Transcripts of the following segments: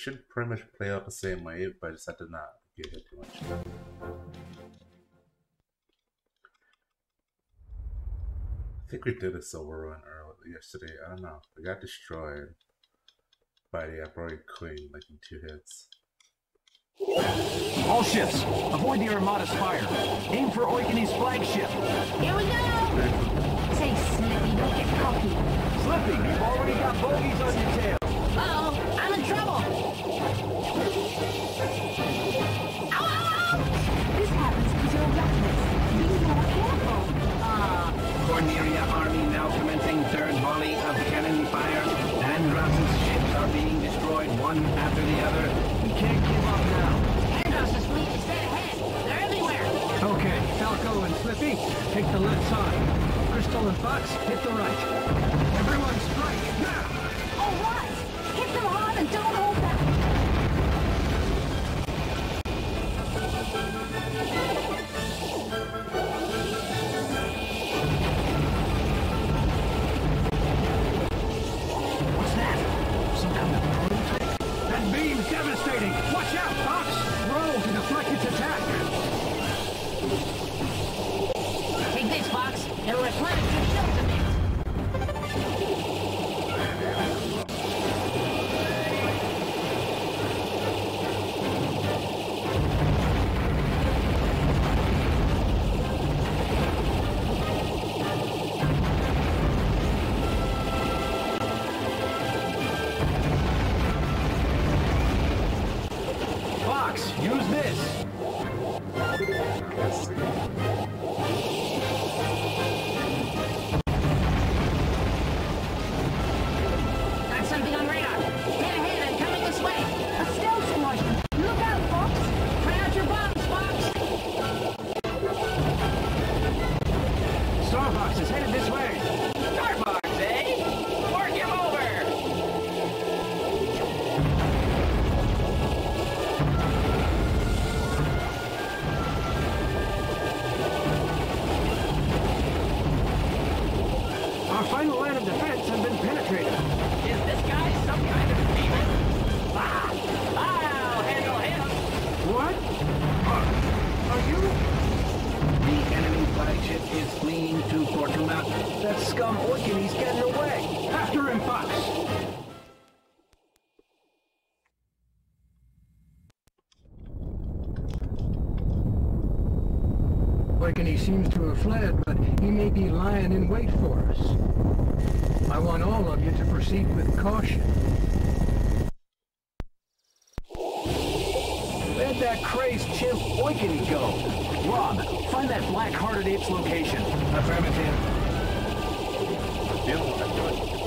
It should pretty much play out the same way, but I just had to not get hit too much. I think we did a silver run earlier yesterday. I don't know. We got destroyed by the Aparoid Queen like in two hits. All ships, avoid the Armada's fire. Aim for Oikonny's flagship. Here we go! Say, Slippy, don't get cocky. Slippy, you've already got bogeys on your tail. Uh-oh, I'm in trouble! Cornerian Army now commencing third volley of cannon fire. Andross's ships are being destroyed one after the other. We can't give up now. Andross' fleet is dead ahead. They're everywhere. Okay, Falco and Slippy, take the left side. Krystal and Fox, hit the right. Everyone strike, now! All right! Hit them hard and don't seems to have fled, but he may be lying in wait for us. I want all of you to proceed with caution. Where'd that crazed chimp Oikonny go? Rob, find that black-hearted ape's location. Affirmative. Deal with it.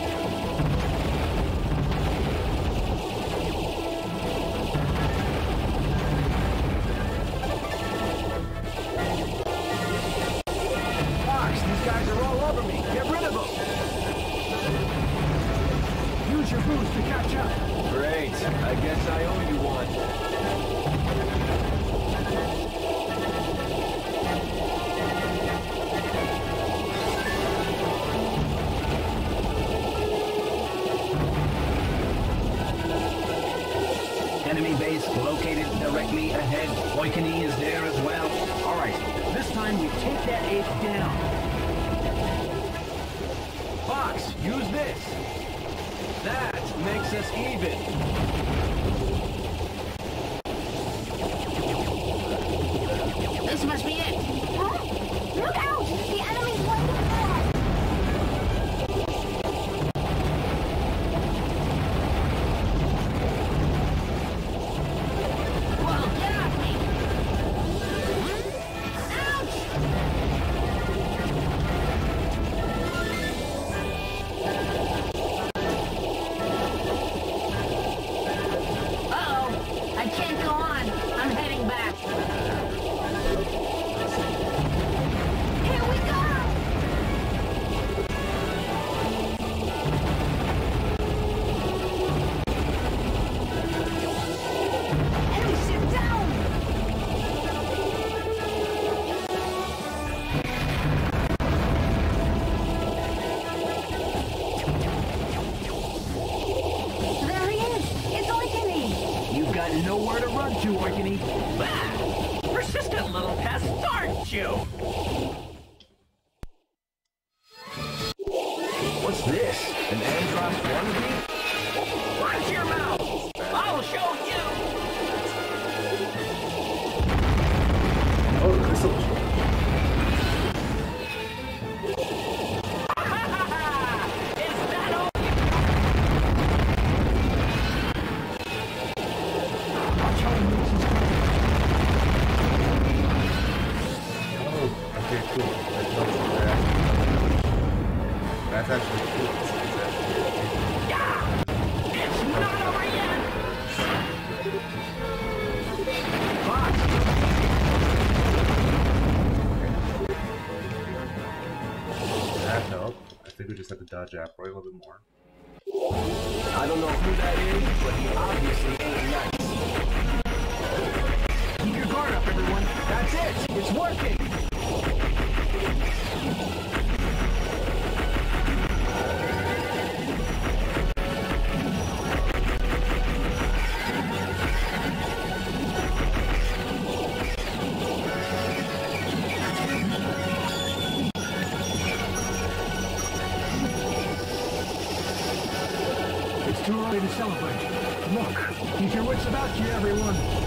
Dodge a little bit more. I don't know who that is, Too early to celebrate. Look, keep your wits about you, everyone.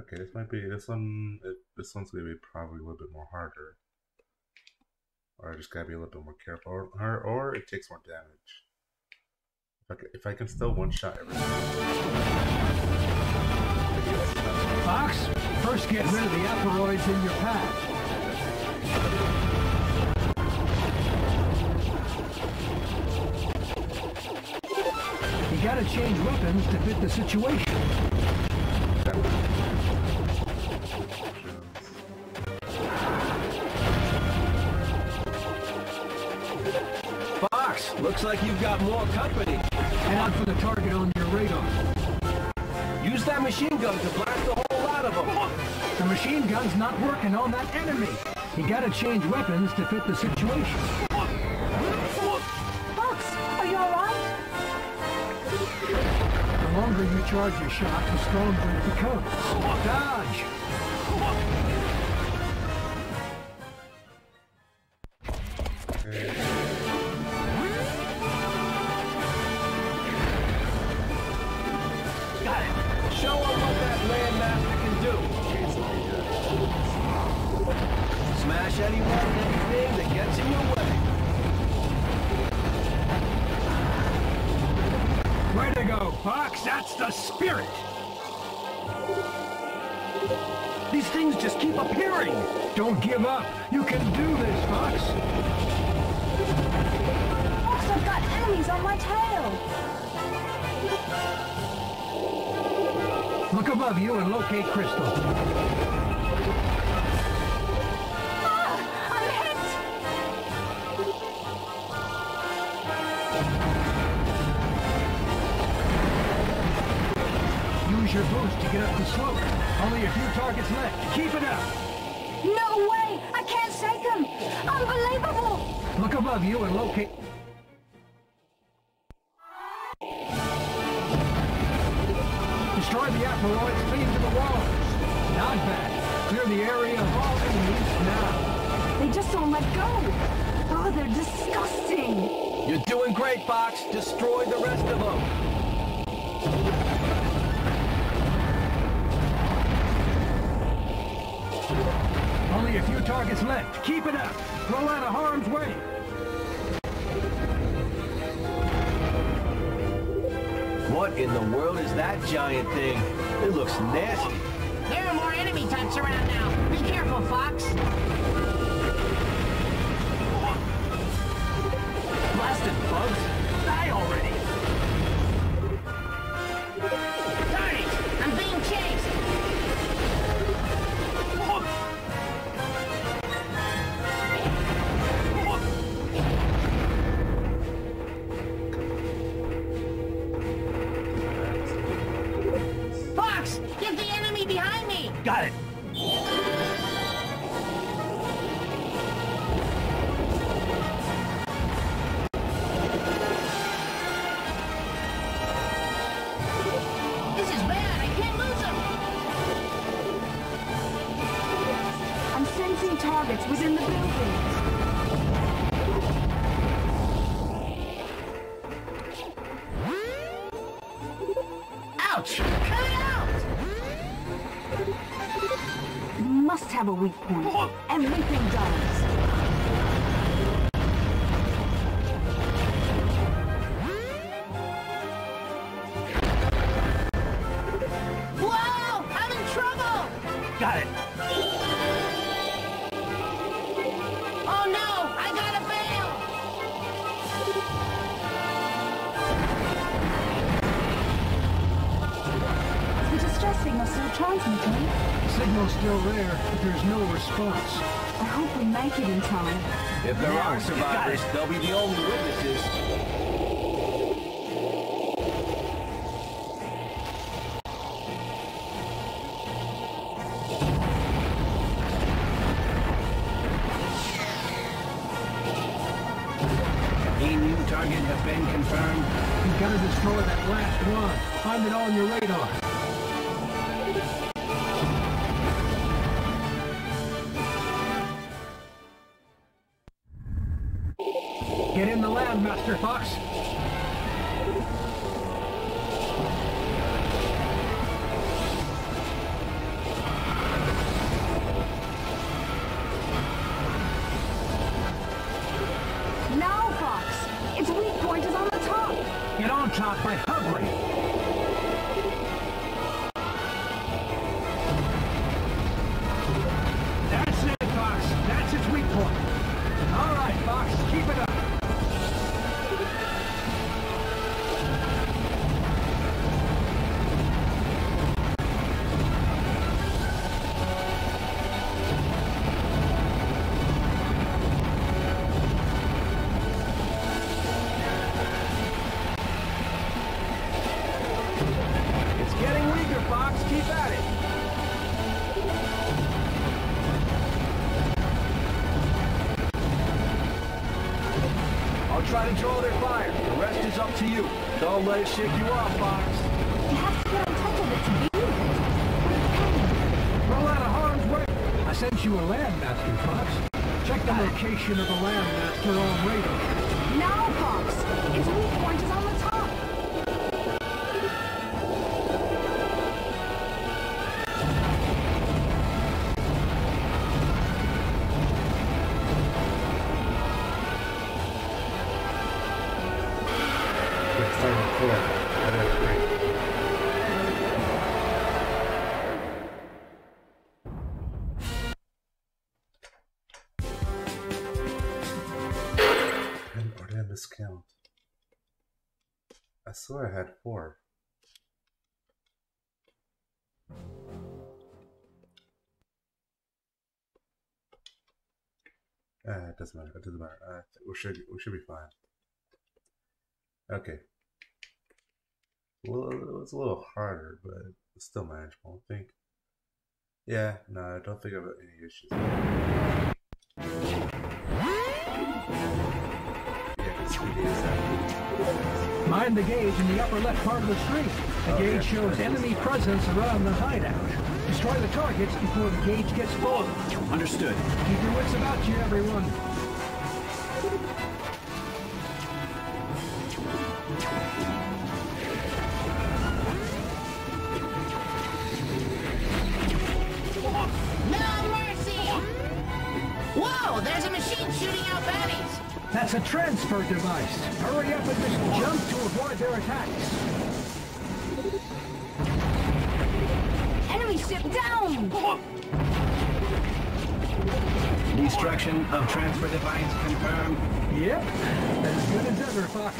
Okay, this might be this one. This one's gonna be probably a little bit more harder, or I just gotta be a little bit more careful, or or, or it takes more damage. If I can, if I can still one shot everything. Fox, first get rid of the asteroids in your path. You gotta change weapons to fit the situation. Looks like you've got more company. Head out for the target on your radar. Use that machine gun to blast a whole lot of them. The machine gun's not working on that enemy. You gotta change weapons to fit the situation. Fox, are you alright? The longer you charge your shot, the stronger it becomes. Dodge! and locate... Destroy the apparatus leading to the walls. bad. clear the area of all enemies now. They just don't let go. Oh, they're disgusting. You're doing great, Fox. Destroy the rest of them. Only a few targets left. Keep it up. Roll out of harm's way. What in the world is that giant thing? It looks nasty. There are more enemy types around now. Be careful, Fox. Blasted bugs! Still there, but there's no response. I hope we make it in time. If there Now, are survivors, they'll be the only witnesses. Lab, Master Fox. Draw their fire. The rest is up to you. Don't let it shake you off, Fox. You have to get on top of it to be with it. Roll out of harm's way. I sent you a Landmaster, Fox. Check the location of the Landmaster on radar. Now, Fox! I swear I had four. Uh, it doesn't matter. It doesn't matter. Uh, we should we should be fine. Okay. Well, it was a little harder, but it's still manageable. I think. Yeah, no, I don't think I've got any issues. Yeah, 'cause we Mind the gauge in the upper left part of the screen. The Okay. gauge shows enemy presence around the hideout. Destroy the targets before the gauge gets full. Understood. Keep your wits about you, everyone. That's a transfer device. Hurry up and just jump to avoid their attacks. Enemy ship down! Destruction of transfer device confirmed. Yep, as good as ever, Fox.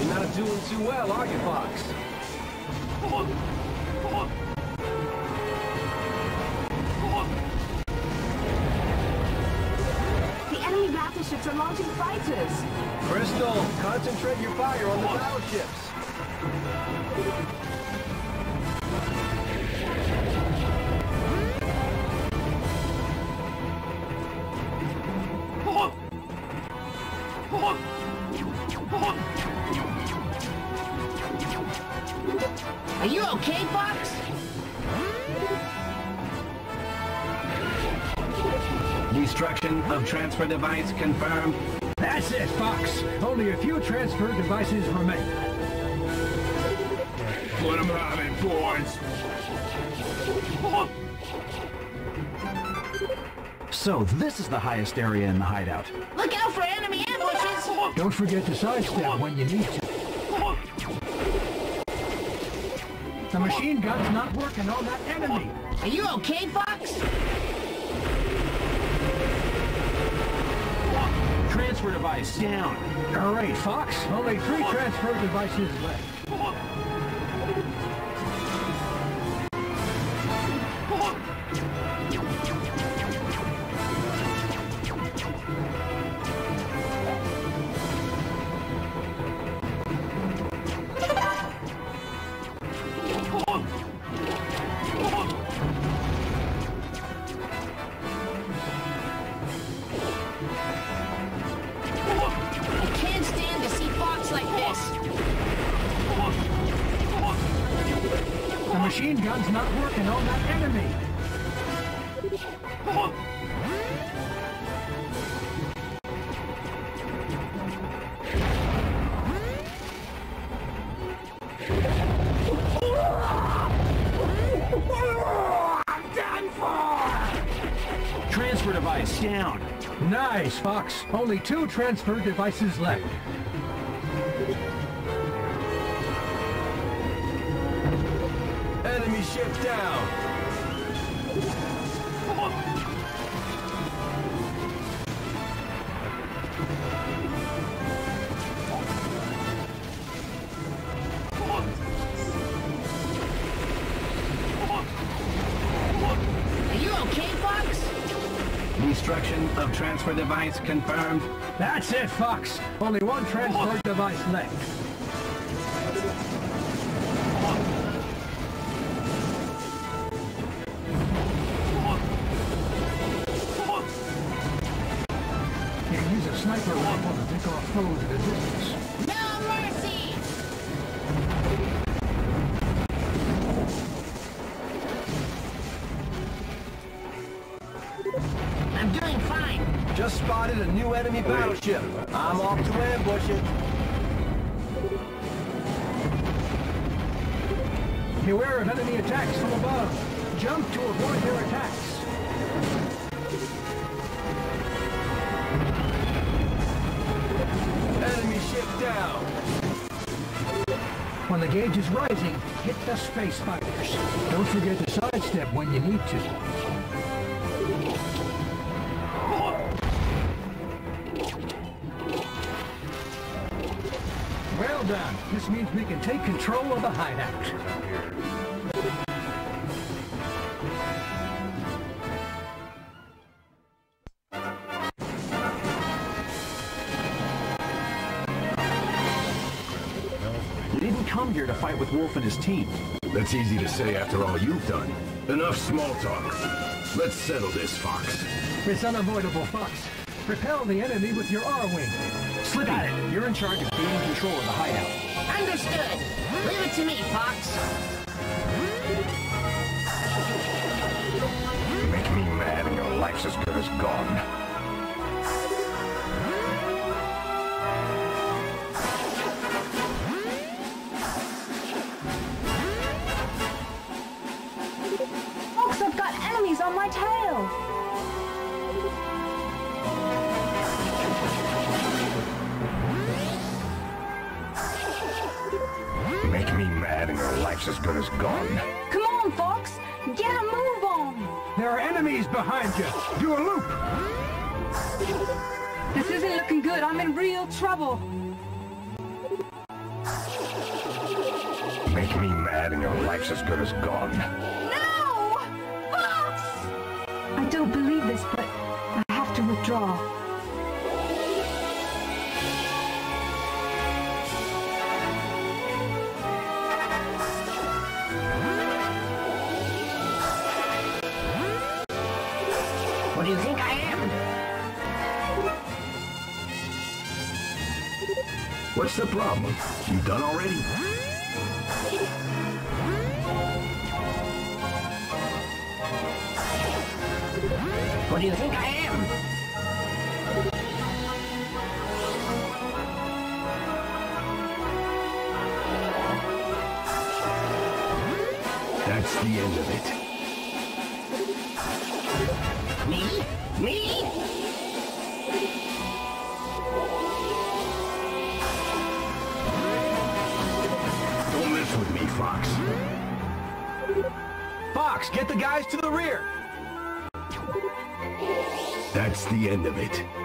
You're not doing too well, are you, Fox? Battleships are launching fighters! Krystal, concentrate your fire on the battleships. Transfer device confirmed. That's it, Fox. Only a few transfer devices remain. Put them on it, boys. So this is the highest area in the hideout. Look out for enemy ambushes! Don't forget to sidestep when you need to. The machine gun's not working on that enemy. Are you okay, Fox? Transfer device down. All right, Fox. Only three transfer devices left. Only two transfer devices left. Only one transport device left. You can use a sniper rifle to pick off foes at a distance. Spotted a new enemy battleship. I'm off to ambush it. Beware of enemy attacks from above. Jump to avoid their attacks. Enemy ship down. When the gauge is rising, hit the space fighters. Don't forget to sidestep when you need to. This means we can take control of the hideout. You didn't come here to fight with Wolf and his team. That's easy to say after all you've done. Enough small talk. Let's settle this, Fox. It's unavoidable, Fox. Repel the enemy with your Arwing. Slippy, you're in charge of gaining control of the hideout. Understood. Leave it to me, Fox. You make me mad and your life's as good as gone. Fox, I've got enemies on my tail. Life's as good as gone. Come on, Fox. Get a move on. There are enemies behind you. Do a loop. This isn't looking good. I'm in real trouble. Make me mad and your life's as good as gone. No! Fox! I don't believe this, but problem? You done already? What do you think I am? That's the end of it. Get the guys to the rear. That's the end of it.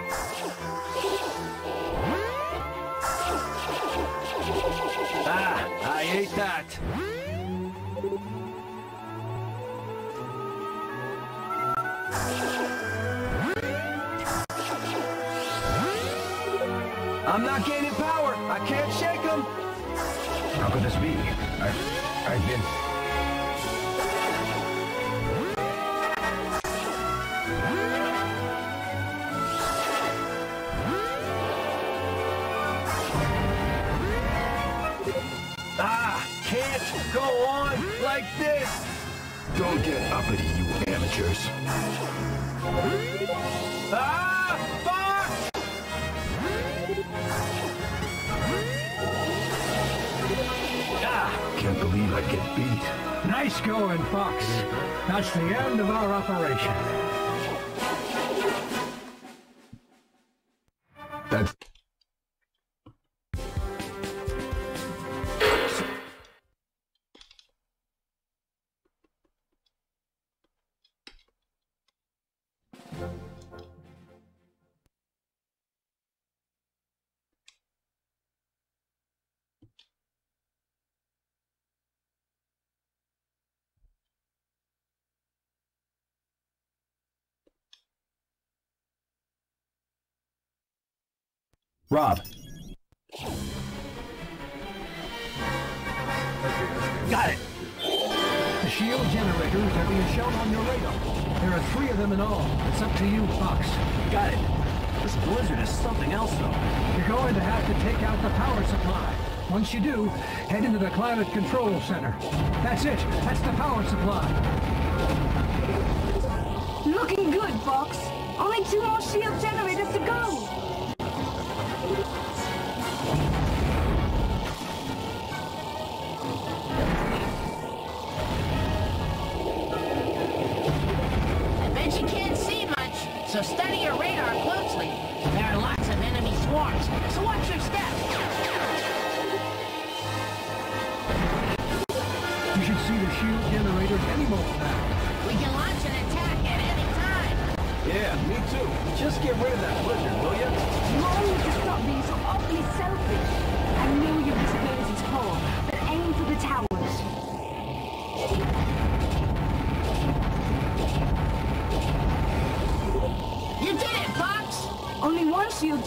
Like this. Don't get uppity, you amateurs. Ah! Ah, Can't believe I get beat. Nice going, Fox. That's the end of our operation. Rob, got it. The shield generators are being shown on your radar. There are three of them in all. It's up to you, Fox. got it. This blizzard is something else, though. You're going to have to take out the power supply. Once you do, head into the climate control center. That's it. That's the power supply. Looking good, Fox. Only two more shield generators to go.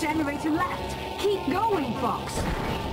Generator left. Keep going, Fox.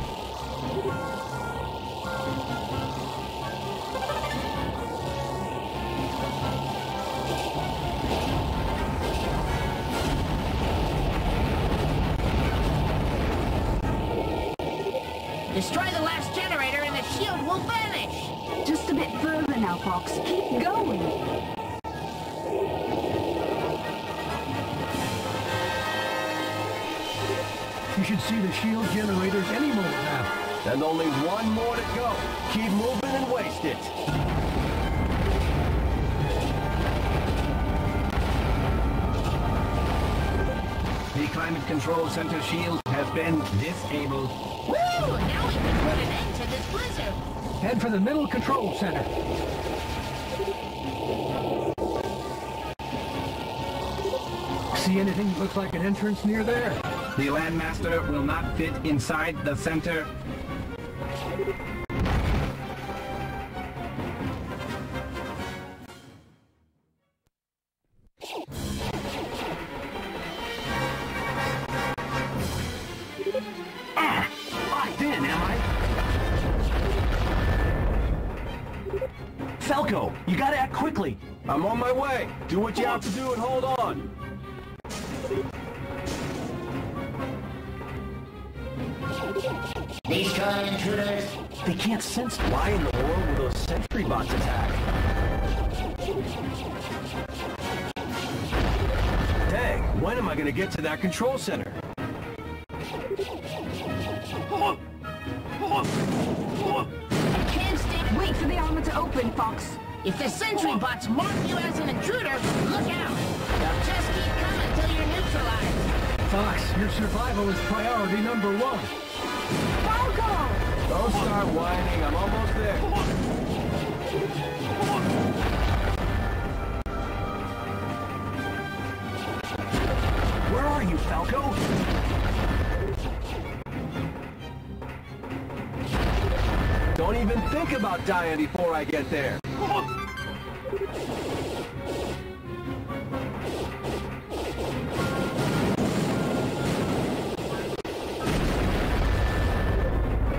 Should see the shield generators any moment now. And only one more to go. Keep moving and waste it. The climate control center shield has been disabled. Woo! Now we can put an end to this blizzard. Head for the middle control center. See anything that looks like an entrance near there? The Landmaster will not fit inside the center. Control center? I can't stay. Wait for the armor to open, Fox. If the sentry bots mark you as an intruder, look out. They'll just keep coming till you're neutralized. Fox, your survival is priority number one. Falco! Don't start whining. I'm almost there. Where are you, Falco? Don't even think about dying before I get there.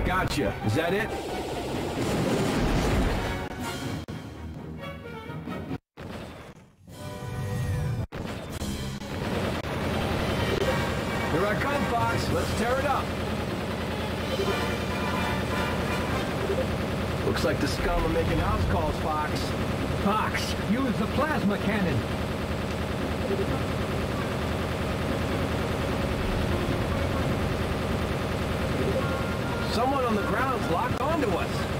Gotcha. Is that it? The plasma cannon. Someone on the ground's locked onto us.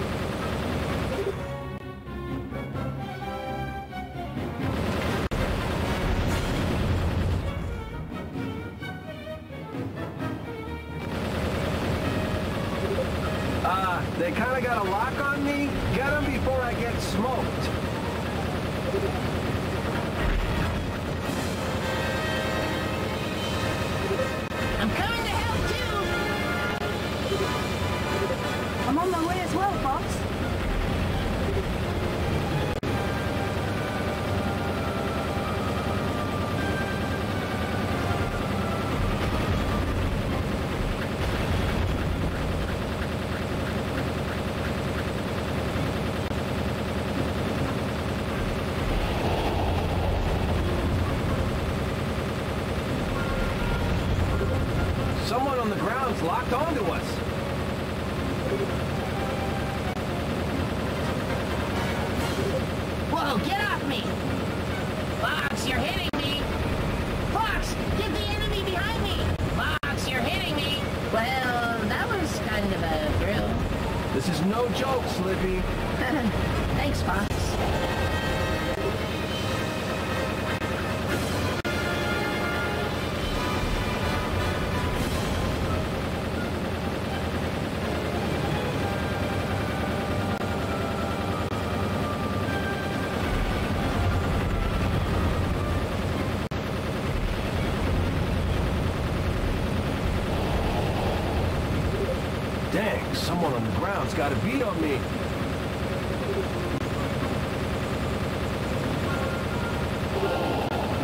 Someone on the ground's got a beat on me.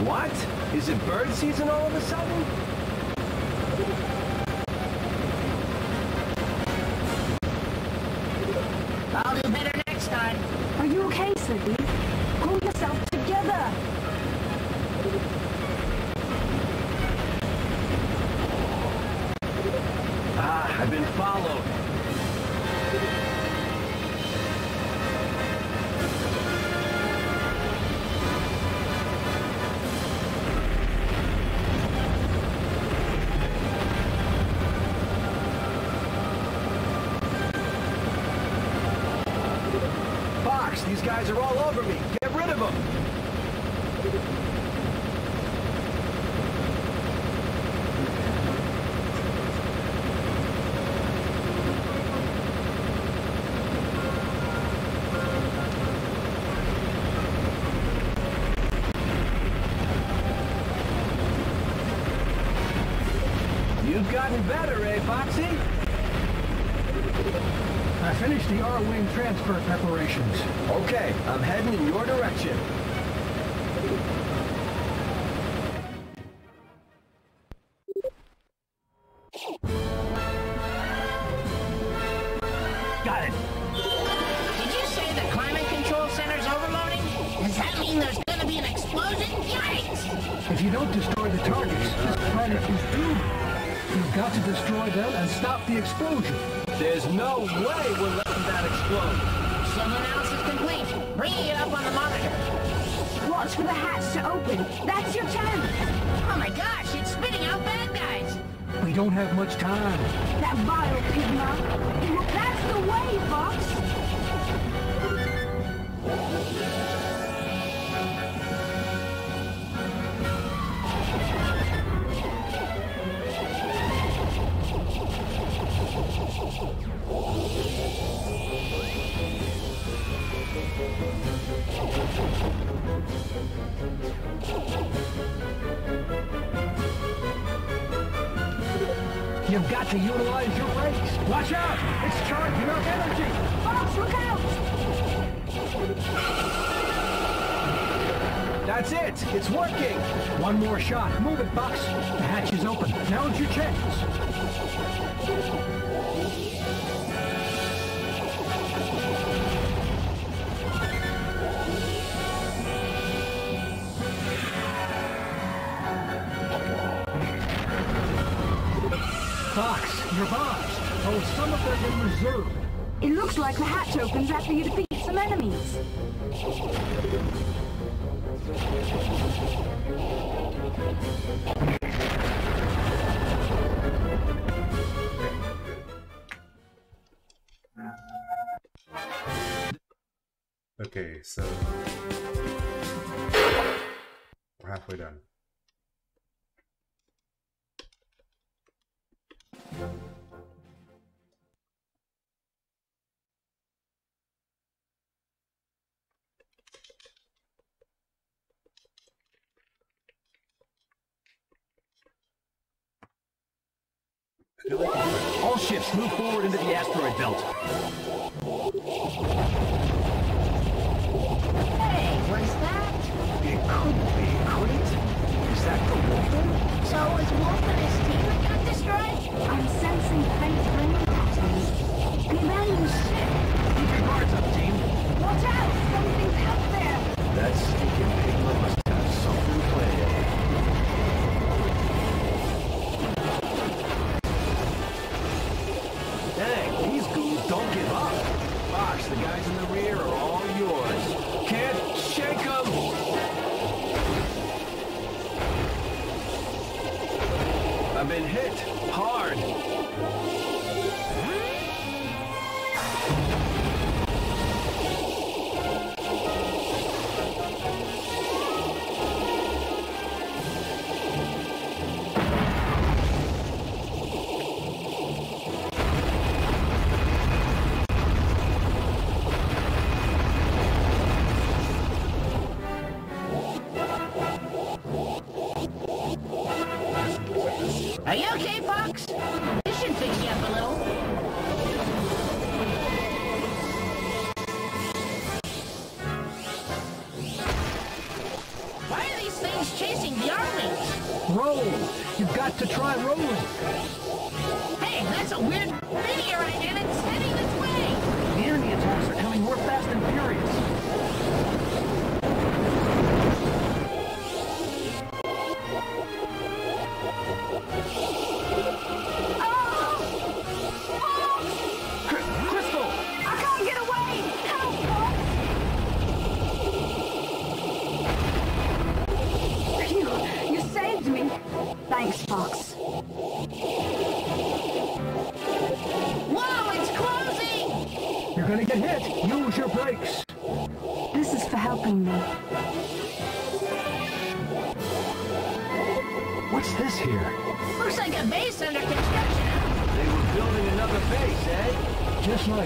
What? Is it bird season all of a sudden? I'll do better next time. Are you okay, Slippy? Guys are all over me. Get rid of them. You've gotten better, eh, Foxy? I finished the Arwing transfer preparations. Okay, I'm heading in your direction. Got it. Did you say the climate control center's overloading? Does that mean there's gonna be an explosion? Yikes! If you don't destroy the targets, this planet is doomed. You've got to destroy them and stop the explosion. There's no way we're letting that explode. Sim for the hatch to open. That's your chance. Oh my gosh, it's spitting out bad guys. We don't have much time. That vile Pigma. That's the way, Fox. You've got to utilize your brakes. Watch out! It's charging up energy. Fox, look out! That's it! It's working! One more shot. Move it, Fox. The hatch is open. Now's your chance. Some of them in reserve. It looks like the hatch opens after you defeat some enemies. Okay, so we're halfway done. All ships move forward into the asteroid belt. Hey, what's that? It could be, could it? Is that the Wolfen? So is Wolf and his team that got destroyed? I'm sensing faint ringing patterns. You ship. Keep your guards up, team. Watch out! Something's out there! That stinking Pigma must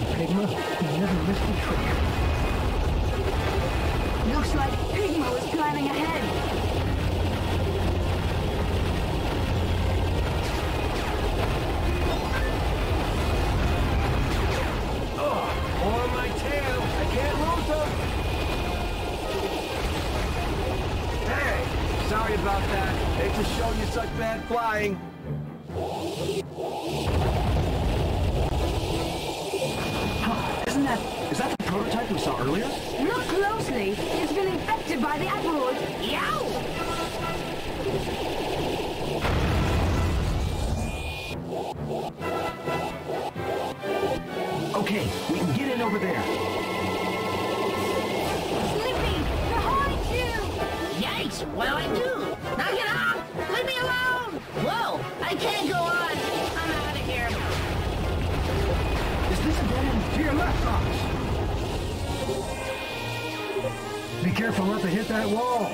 eh? Just like Pigma, he never Whoa! I can't go on! I'm out of here. Is this a dead end? To your left, Fox. Be careful not to hit that wall.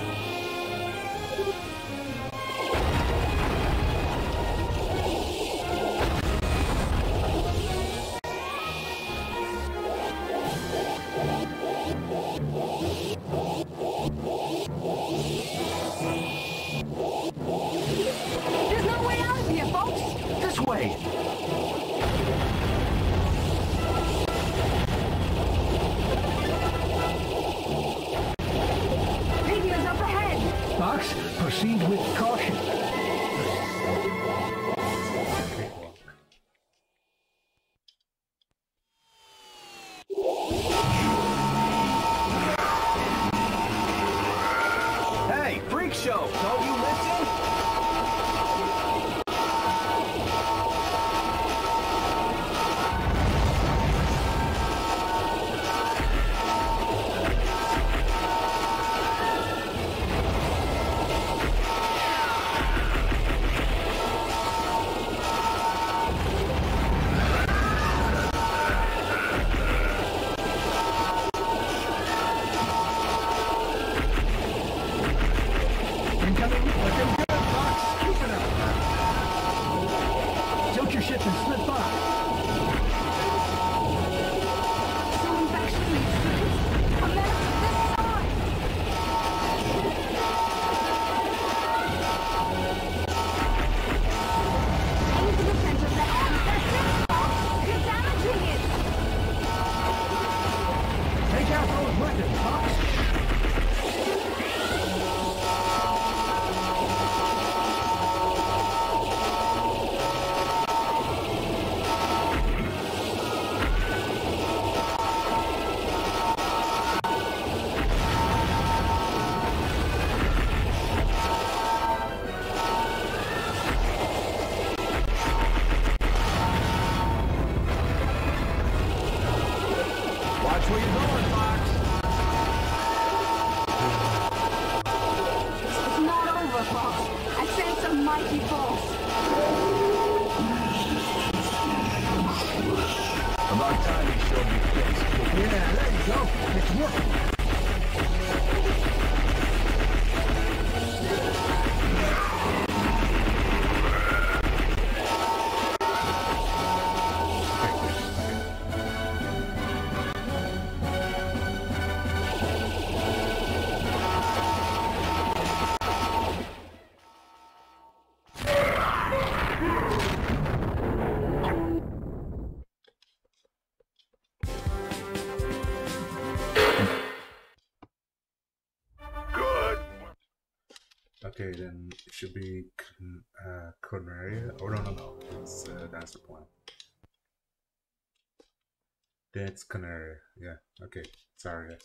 That's Canaria. Yeah, okay. Sorry.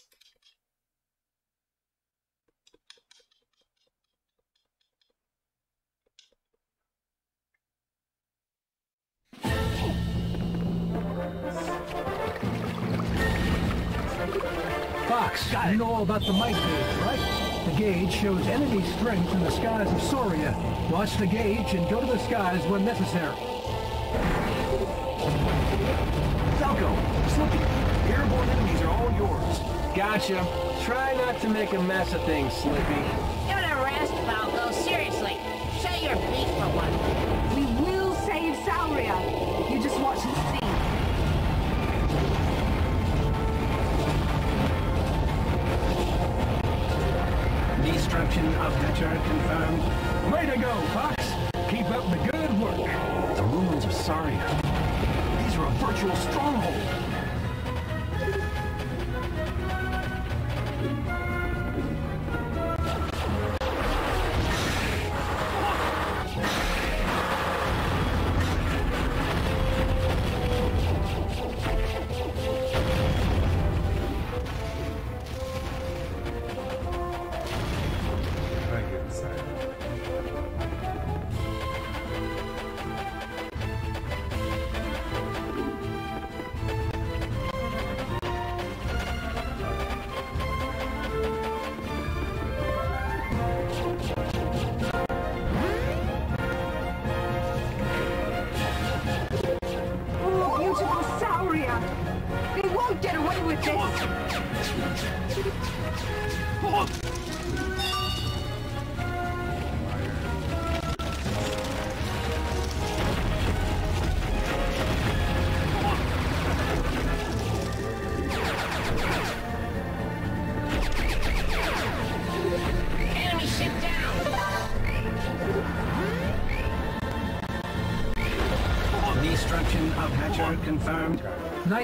Fox, you know all about the might gauge, right? The gauge shows enemy strength in the skies of Sauria. Watch the gauge and go to the skies when necessary. Falco, Slippy, airborne enemies are all yours. Gotcha. Try not to make a mess of things, Slippy. Give it a rest, Falco. Seriously. Show your beak for one. We will save Sauria. You just watch and see. Destruction of the turret confirmed. Way to go, Fox! Keep up the good work. The ruins of Sauria. These are a virtual stronghold.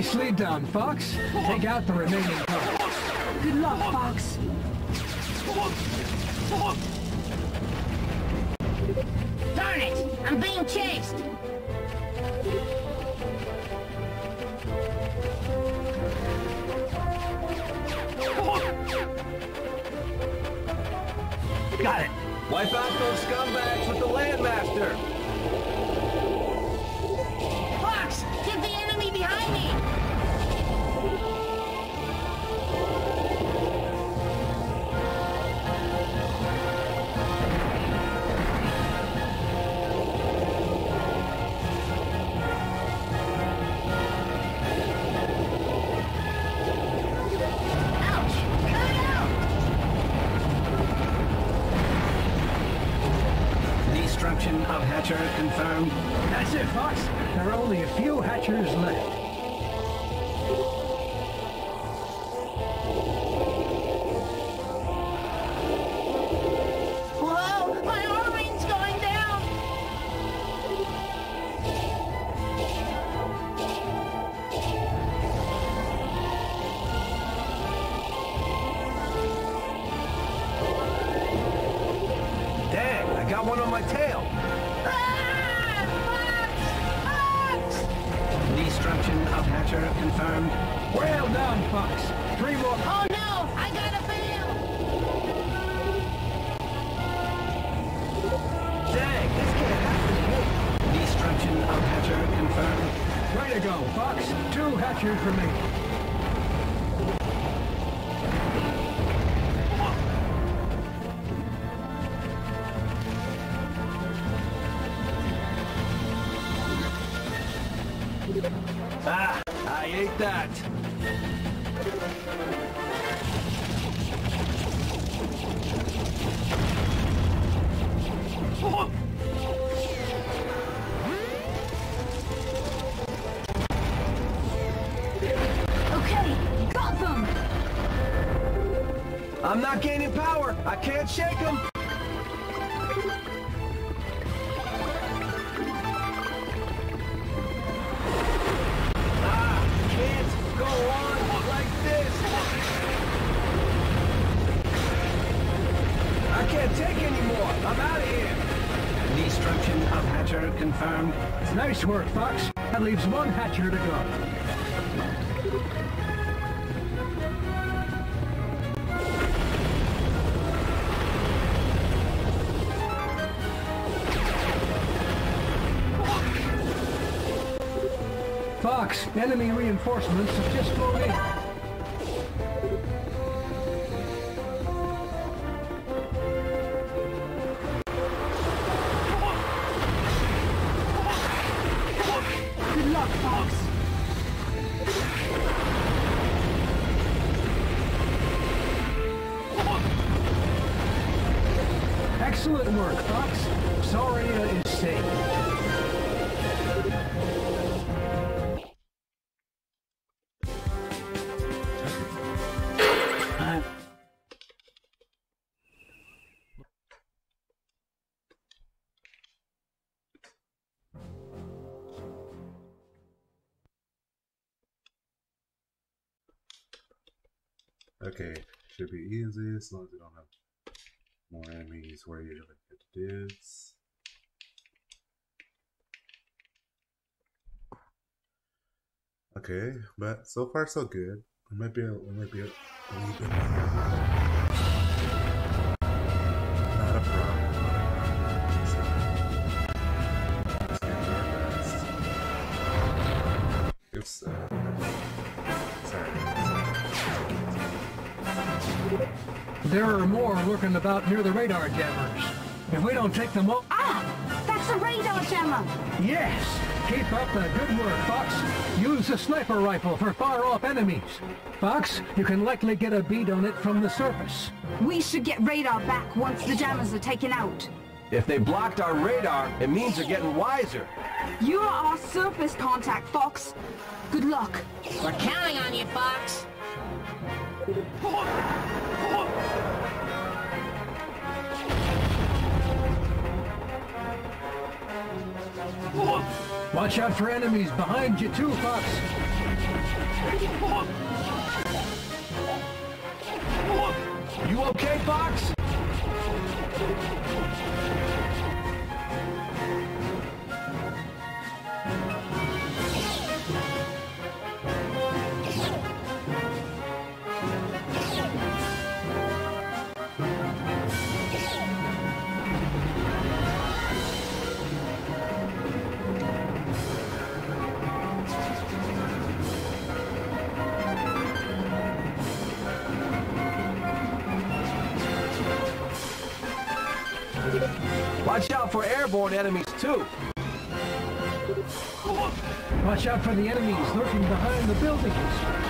Nicely down, Fox. Take out the remaining can't shake them. Enemy reinforcements have just Okay, should be easy as long as you don't have more enemies where you're gonna get this. Okay, but so far so good. It might be a, it might be a, a little bit. There are more lurking about near the radar jammers. If we don't take them up... Ah! That's the radar jammer! Yes! Keep up the good work, Fox. Use the sniper rifle for far-off enemies. Fox, you can likely get a bead on it from the surface. We should get radar back once the jammers are taken out. If they blocked our radar, it means they're getting wiser. You're our surface contact, Fox. Good luck. We're counting on you, Fox. Watch out for enemies behind you too, Fox. You okay, Fox? Out for airborne enemies, too. Watch out for the enemies lurking behind the buildings.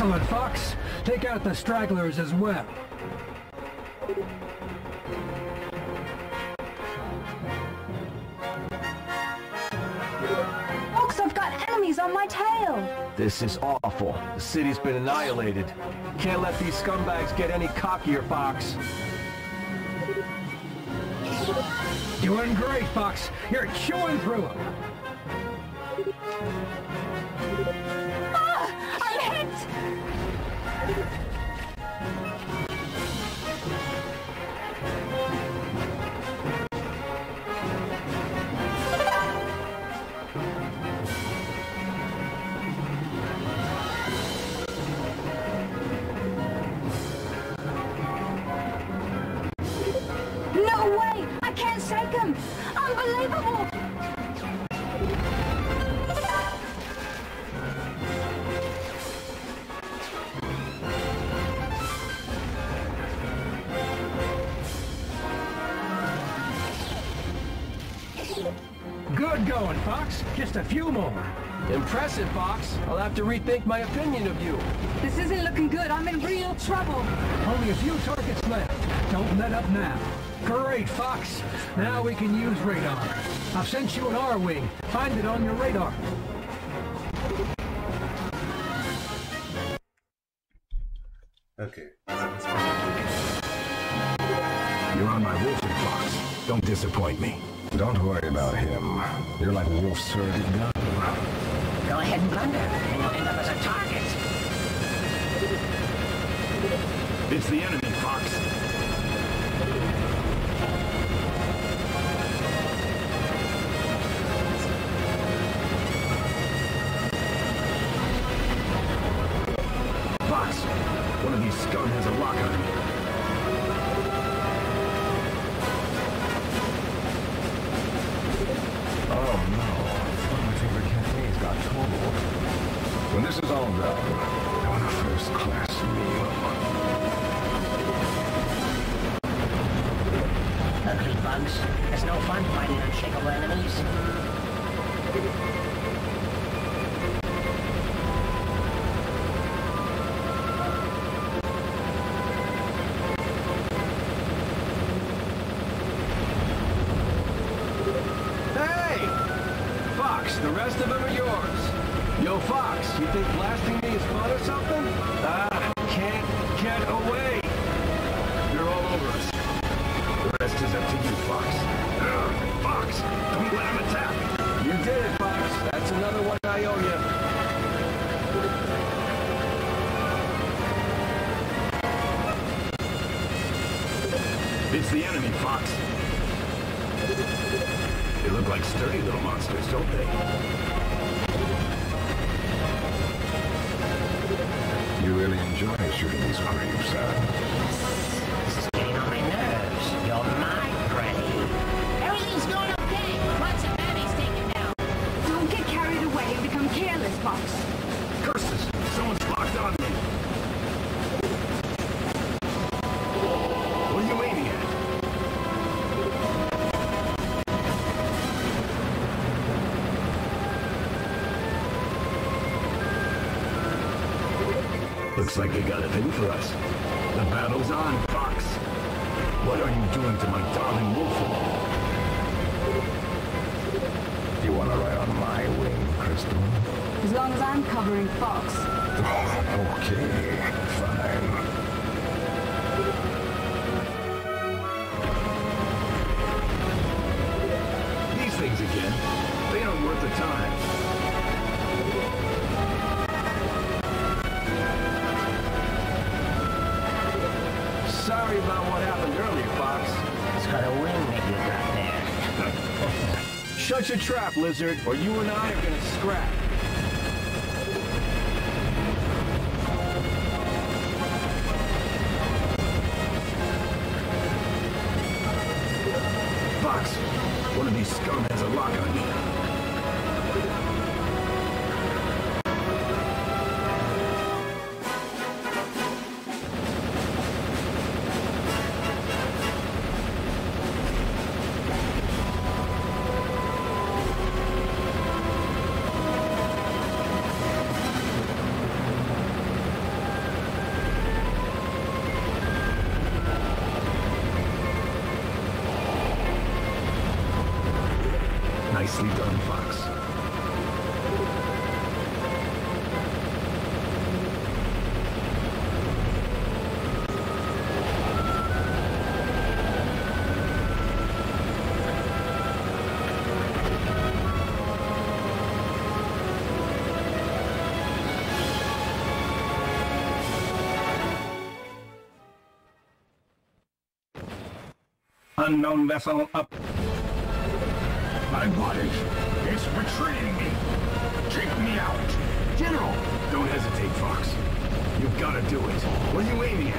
Excellent, Fox. Take out the stragglers as well. Fox, I've got enemies on my tail. This is awful. The city's been annihilated. Can't let these scumbags get any cockier, Fox. Doing great, Fox. You're chewing through them. No way! I can't shake him! Unbelievable! Good going, Fox. Just a few more. Impressive, Fox. I'll have to rethink my opinion of you. This isn't looking good. I'm in real trouble. Only a few targets left. Don't let up now. Great, Fox. Now we can use radar. I've sent you an Arwing. Find it on your radar. Okay. You're on my wolf, Fox. Don't disappoint me. Don't worry about him. You're like Wolf's surrogate gun. Go ahead and blunder, and you'll end up as a target. It's the enemy, these women. Looks like they got a thing for us. The battle's on, Fox. What are you doing to my darling Wolf? You want to ride on my wing, Krystal? As long as I'm covering Fox. okay. not what happened earlier, Fox. It's got a wing that you got there. Shut your trap, Lizard, or you and I are gonna scrap. unknown vessel up. My body it's betraying me. Take me out. General! Don't hesitate, Fox. You've got to do it. What are you aiming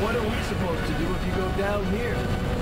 What are we supposed to do if you go down here?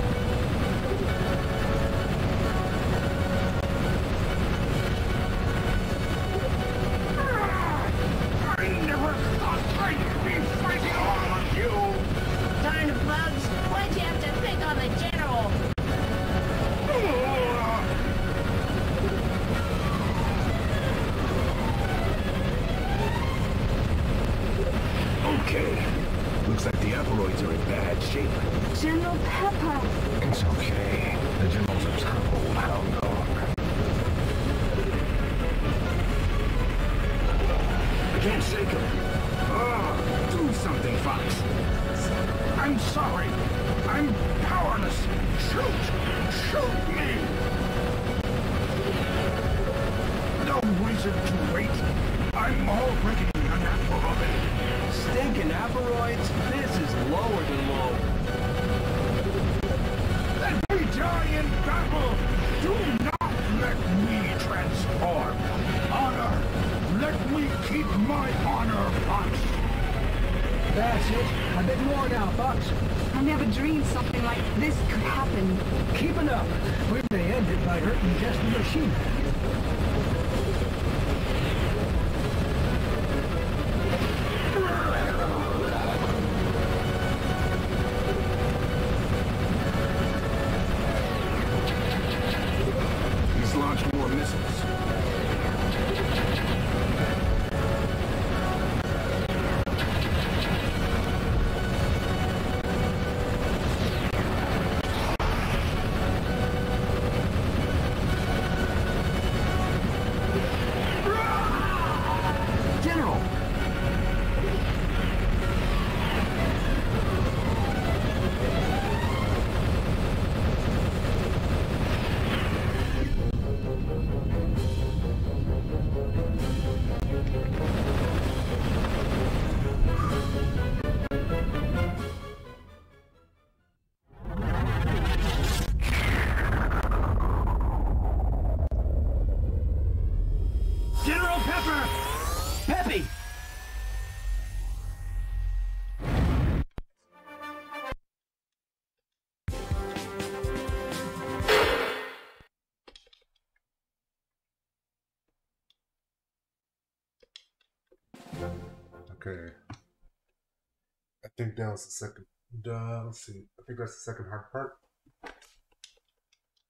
I think that was the second. Uh, let's see. I think that's the second hard part.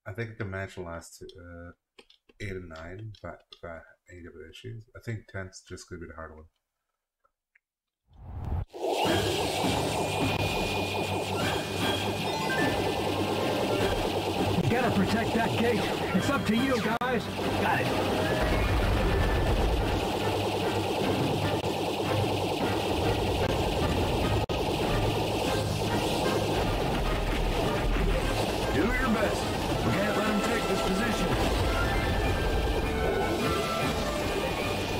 I think the match will last to uh, eight and nine I, if I any other issues. I think ten's just gonna be the hard one. You gotta protect that gate. It's up to you, guys. Got it. Do your best. We can't let him take this position.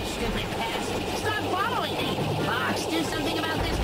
Stupid pest. Stop following me. Fox, do something about this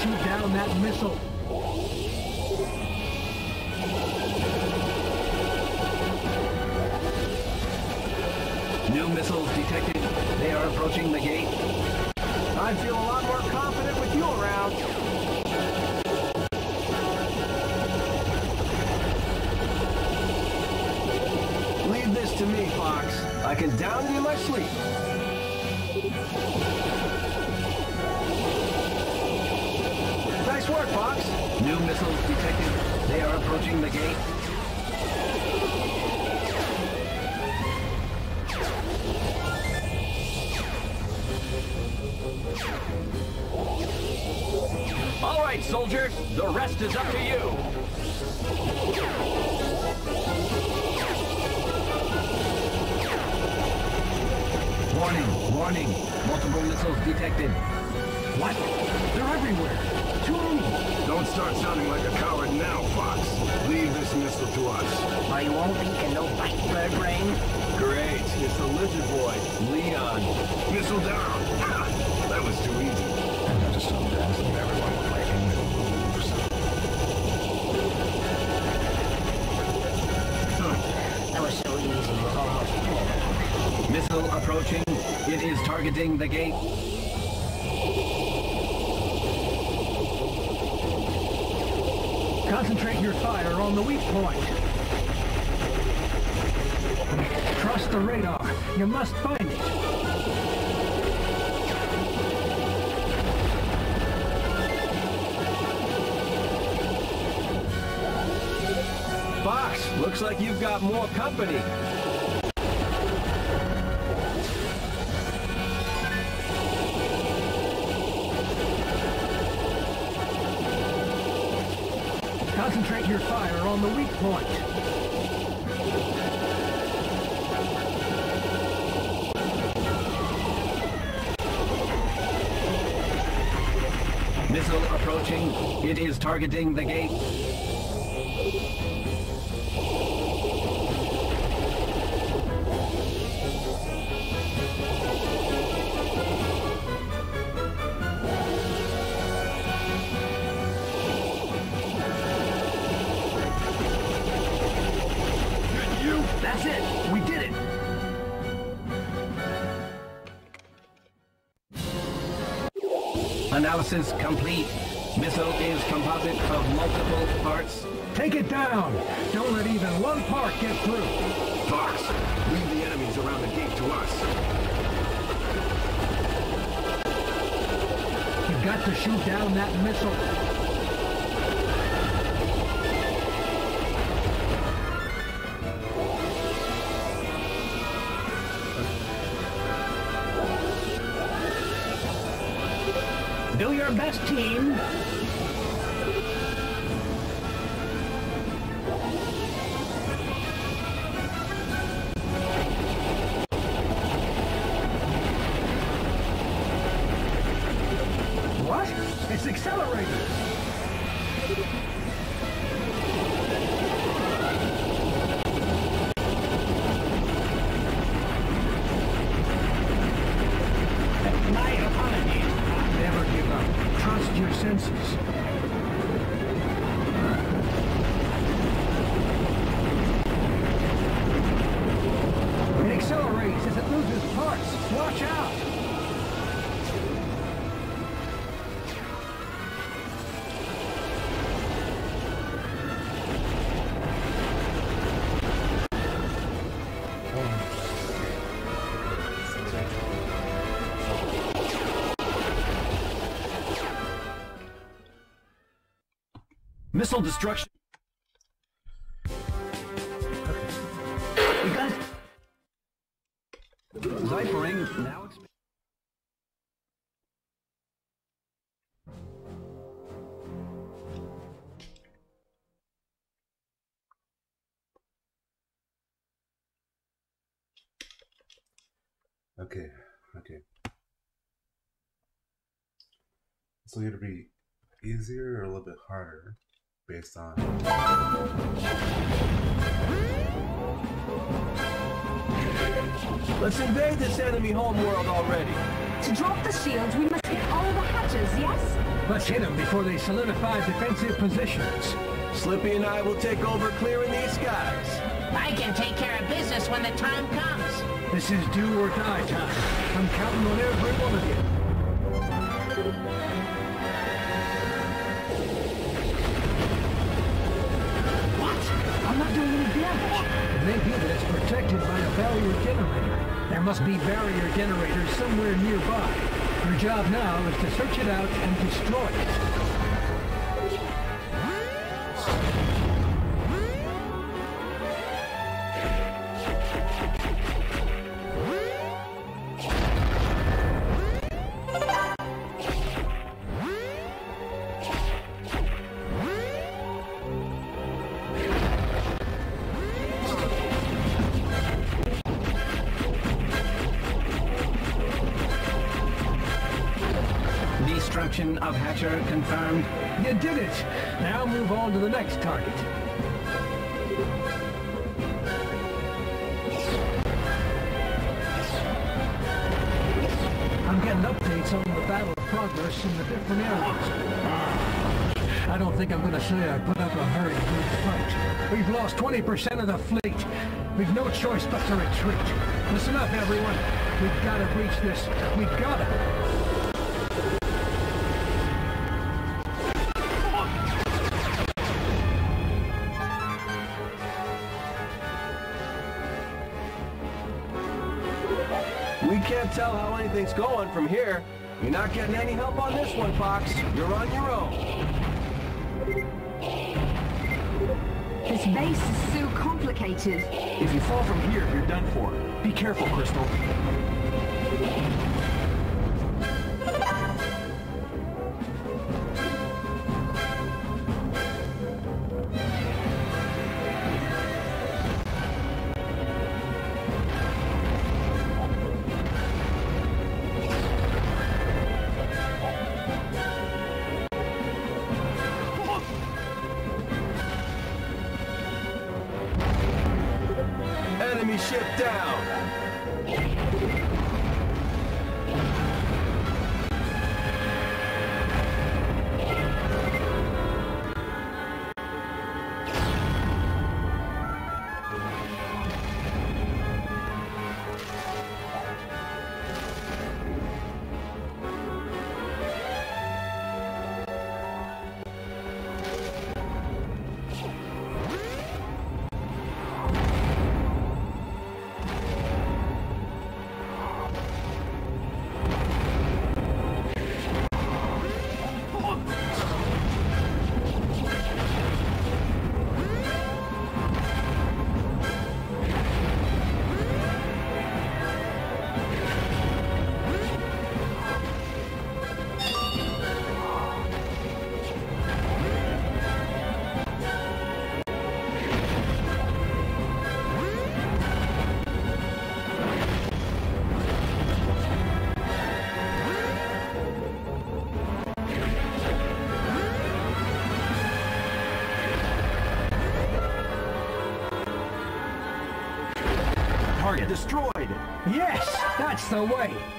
shoot down that missile. New missiles detected. They are approaching the gate. I feel a work, Fox. New missiles detected. They are approaching the gate. All right, soldiers. The rest is up to you. Warning, warning. Multiple missiles detected. What? Don't start sounding like a coward now, Fox. Leave this missile to us. Are you all weak and no bite, bird brain? Great. It's the lizard boy, Leon. Missile down. That was too easy. And I just started dancing and everyone with my angel moves. That was so easy. It was almost dead. Missile approaching. It is targeting the gate. Concentrate your fire on the weak point. Trust the radar. You must find it. Fox, looks like you've got more company. Point. Missile approaching. It is targeting the gate. Analysis complete. Missile is composite of multiple parts. Take it down. Don't let even one part get through. Fox, leave the enemies around the gate to us. You've got to shoot down that missile. Missile destruction. We got now. exp- Okay, okay. So it'll be easier or a little bit harder based on Let's invade this enemy homeworld already. To drop the shields, we must hit all the hatches, yes? Let's hit them before they solidify defensive positions. Slippy and I will take over clearing these skies. I can take care of business when the time comes. This is do or die time. I'm counting on every one of you. Damage. It may be that it's protected by a barrier generator. There must be barrier generators somewhere nearby. Your job now is to search it out and destroy it. Progress in the different areas. I don't think I'm gonna say I put up a very good fight. We've lost 20% of the fleet. We've no choice but to retreat. Listen up, everyone. We've gotta breach this. We've gotta. We can't tell how anything's going from here. You're not getting any help on this one, Fox. You're on your own. This base is so complicated. If you fall from here, you're done for. Be careful, Krystal. destroyed. Yes, that's the way.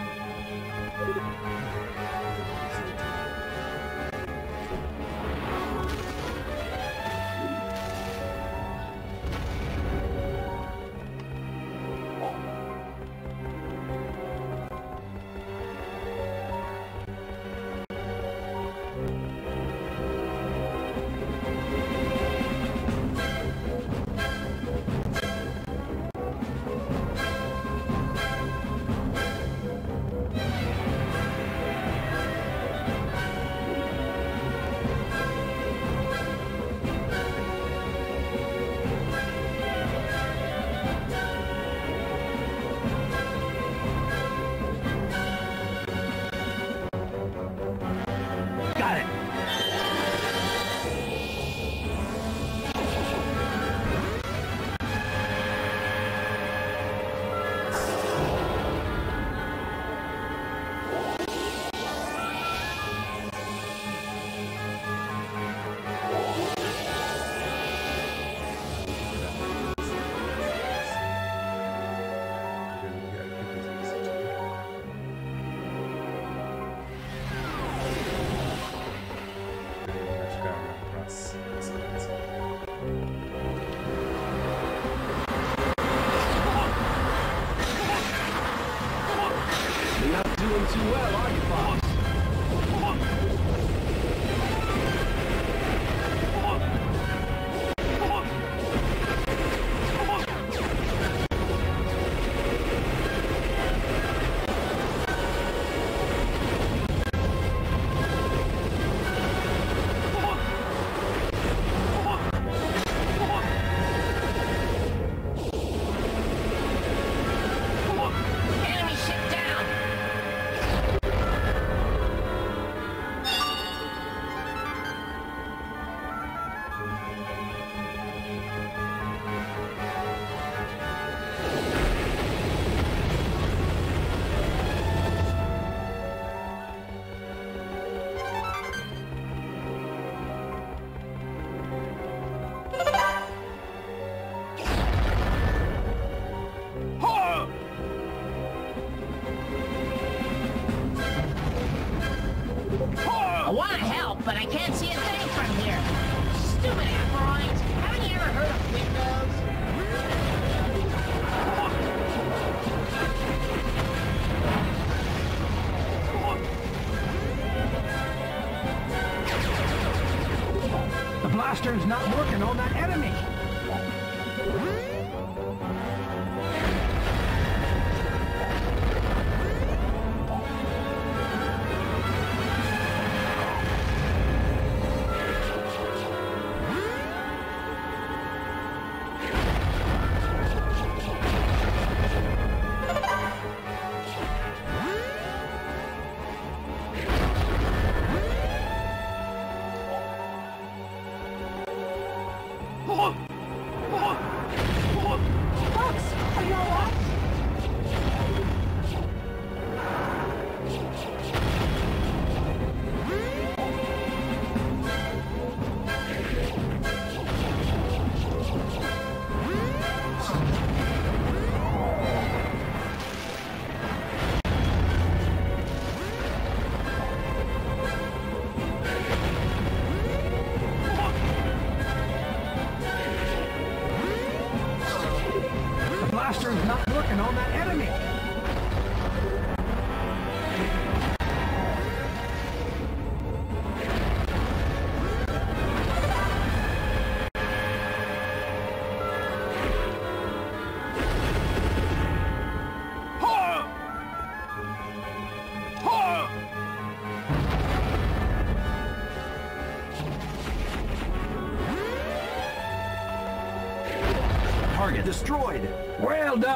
blaster not working on that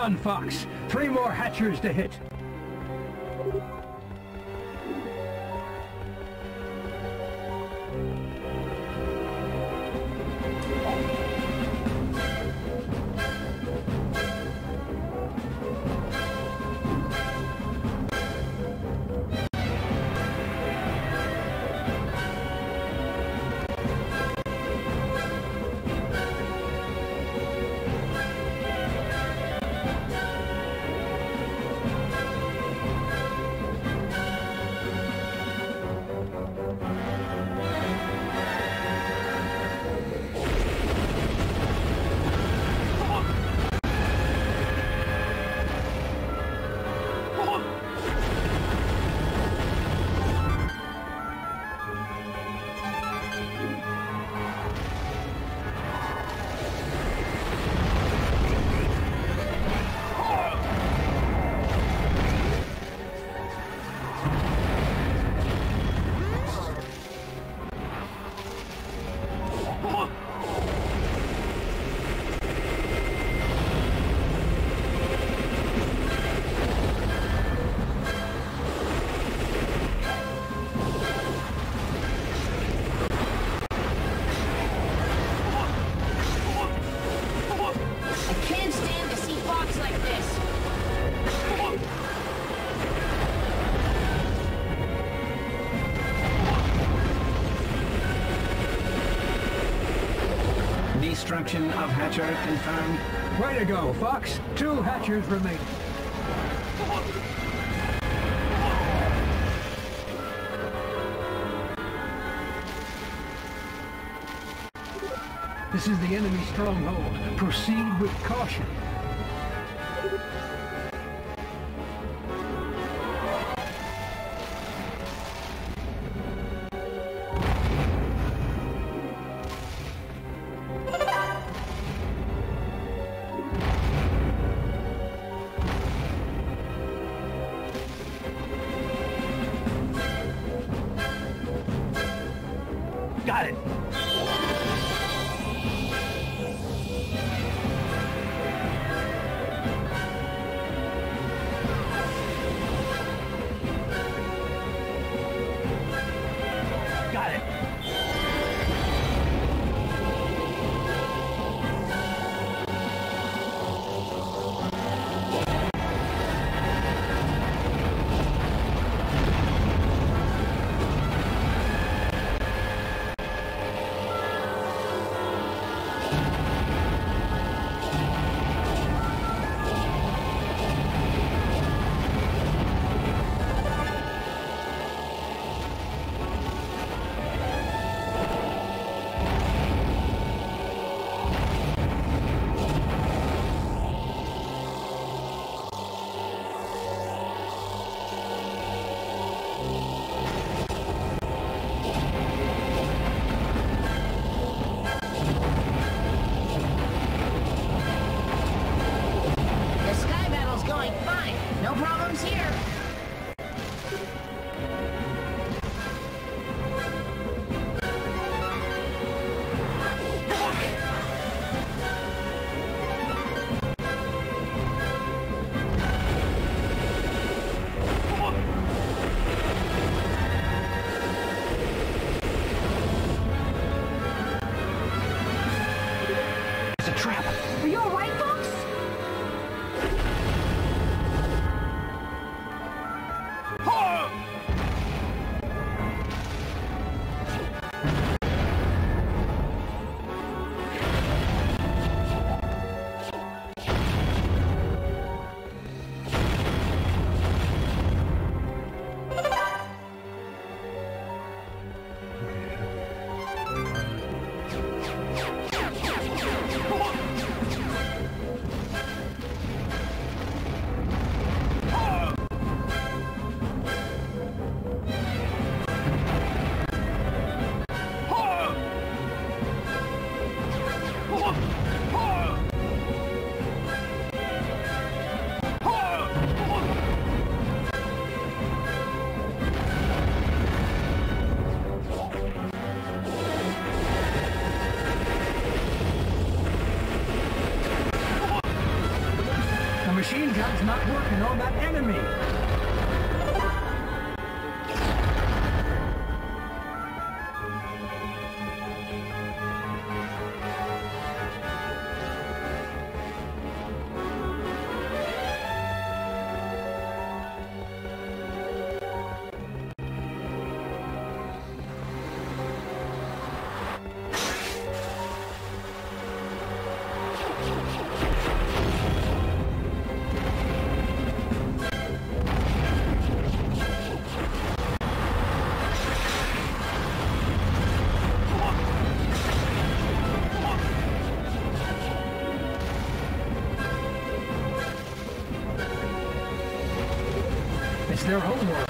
on, Fox. Three more hatchers to hit. Destruction of Hatcher confirmed. Way to go, Fox. Two hatchers remain. This is the enemy stronghold. Proceed with caution. Not working on that enemy. Their homeworld.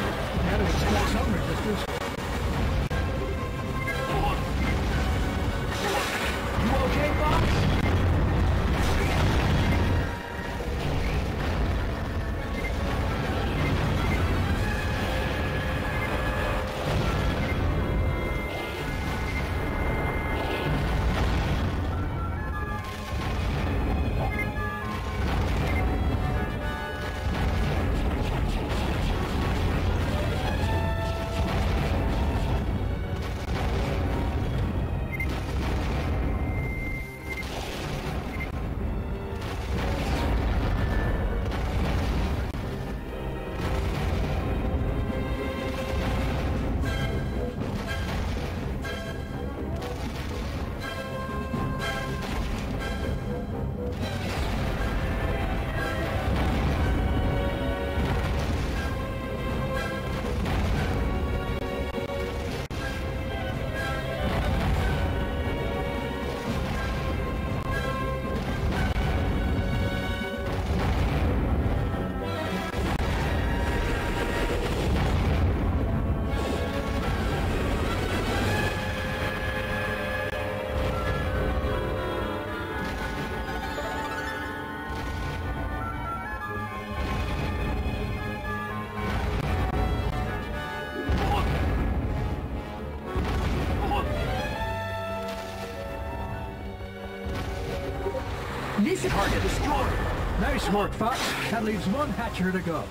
Smart, Fox. That leaves one hatcher to go.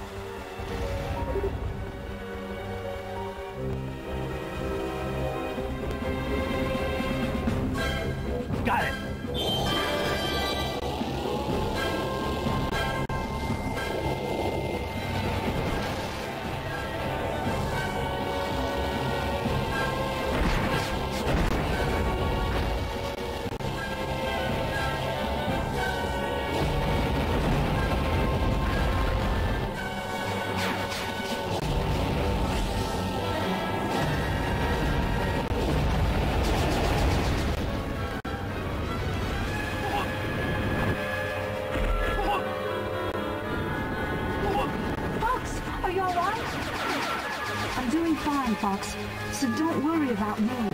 time, Fox, so don't worry about me.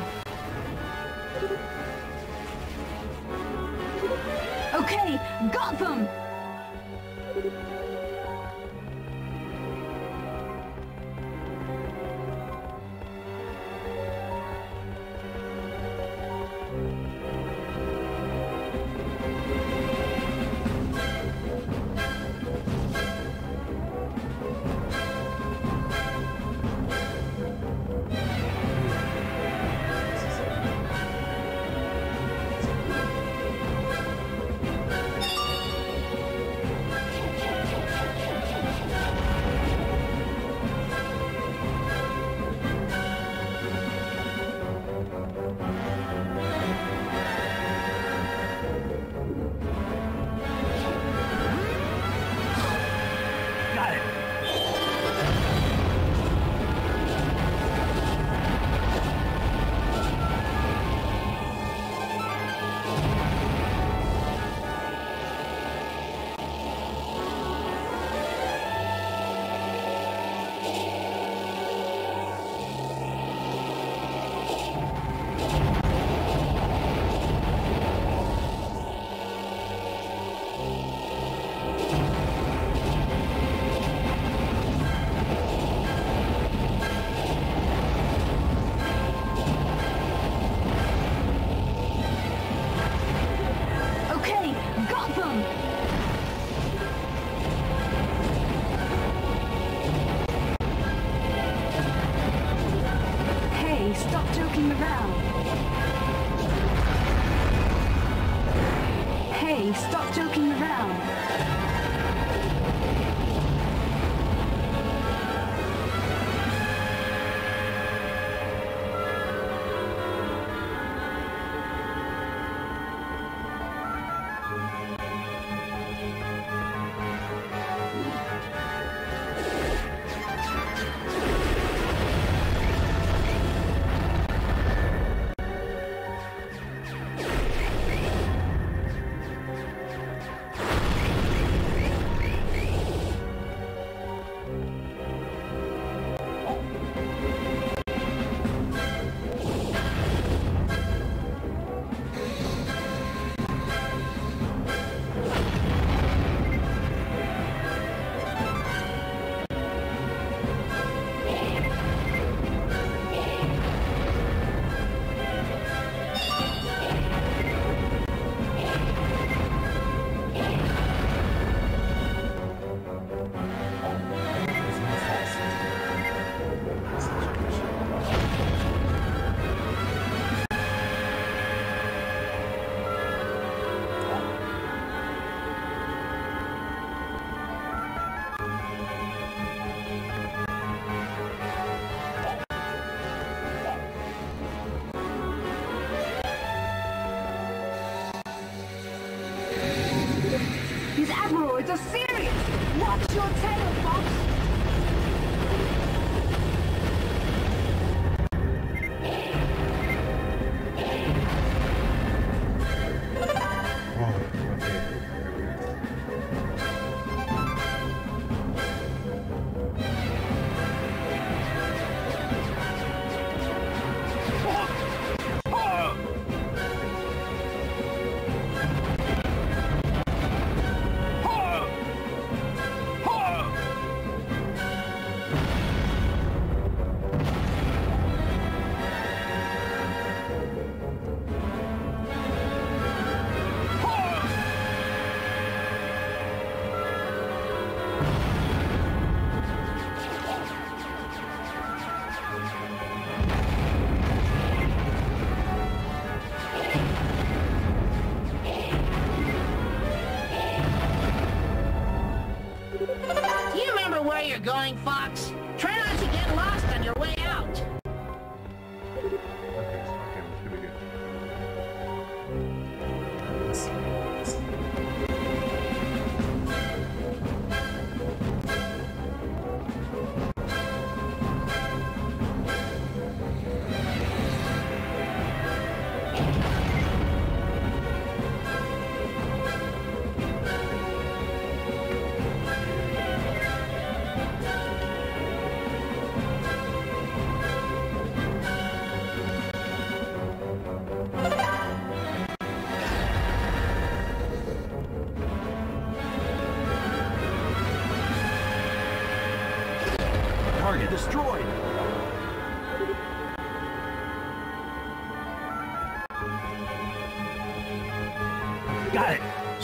Going, Fox?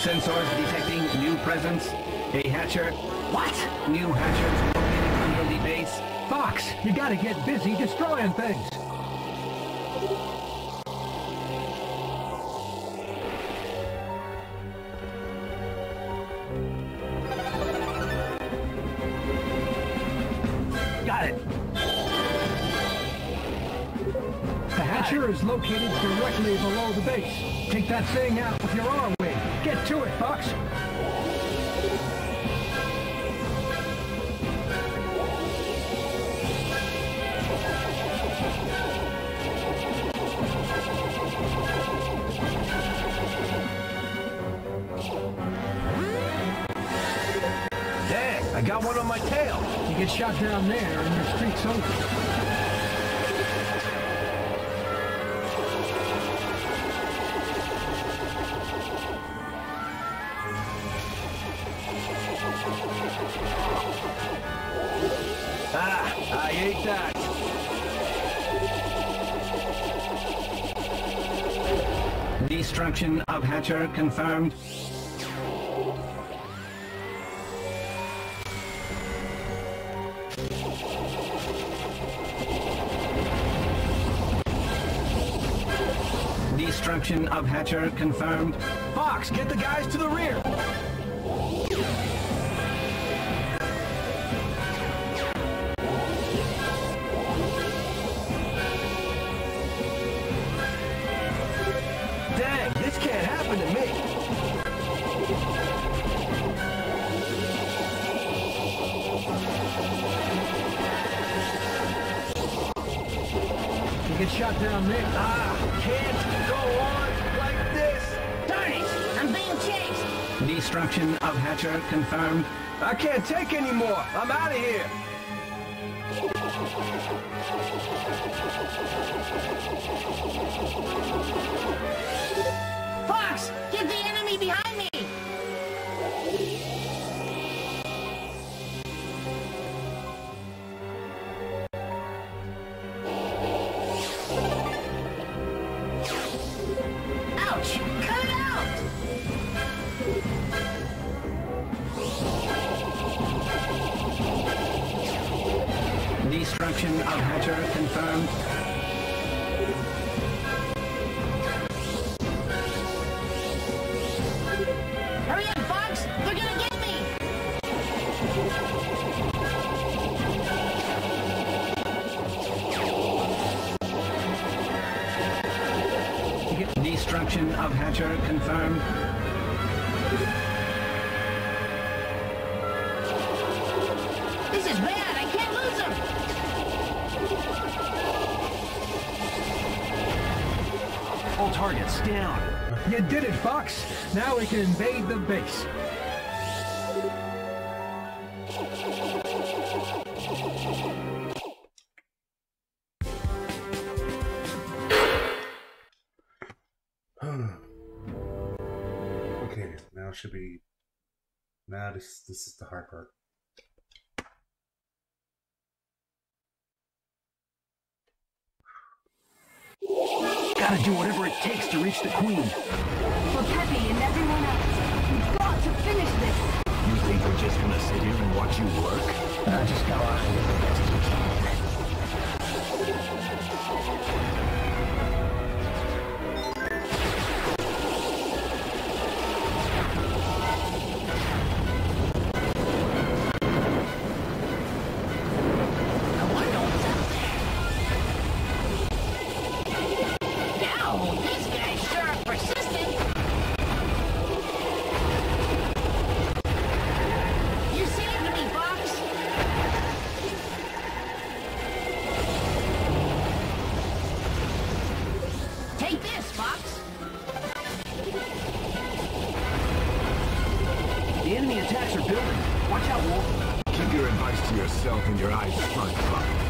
Sensors detecting new presence. A hatcher. What? New hatchers located under the base. Fox, you gotta get busy destroying things. Got it. The hatcher is located directly below the base. Take that thing out with your arm to it, Fox. Dang, I got one on my tail. You get shot down there and your streak's over. Ah, I ate that. Destruction of hatcher confirmed. Destruction of hatcher confirmed. Fox, get the guys to the rear. Destruction of hatcher confirmed. I can't take anymore. I'm out of here. Fox, get the enemy Of hatcher confirmed. All down. You did it, Fox. Now we can invade the base. Okay, now should be. Now this this is the hard part. Gotta do whatever it takes to reach the queen. For Peppy and everyone else, we've got to finish this. You think we're just gonna sit here and watch you work? Uh, just go yourself and your eyes punch,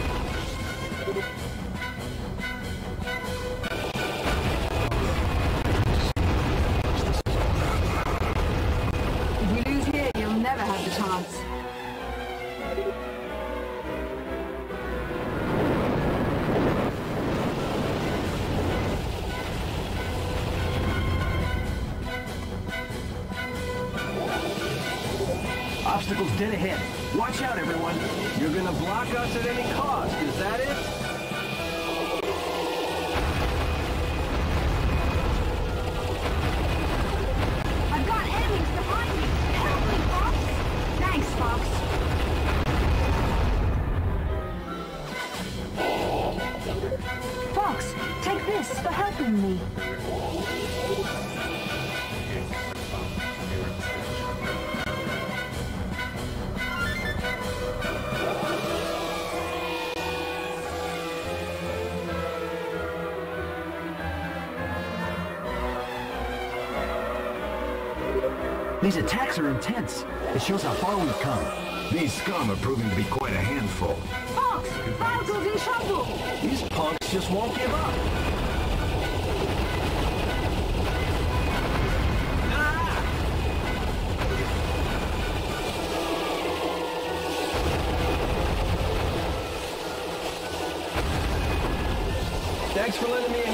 se These attacks are intense. It shows how far we've come. These scum are proving to be quite a handful. Fox! Falco's in trouble! These punks just won't give up. Thanks for letting me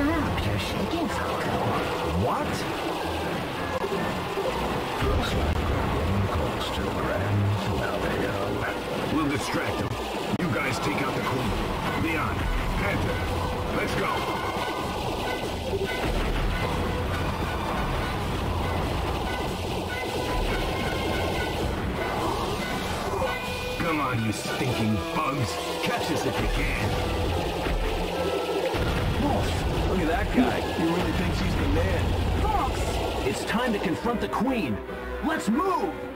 You're shaking, Falco. What? Looks like Grand We'll distract him. You guys take out the Queen. Leon, Panther, let's go. Come on, you stinking bugs. Catch us if you can. guy. He really thinks he's the man. Fox! It's time to confront the Queen. Let's move!